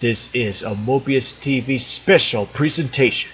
This is a Mobius TV special presentation.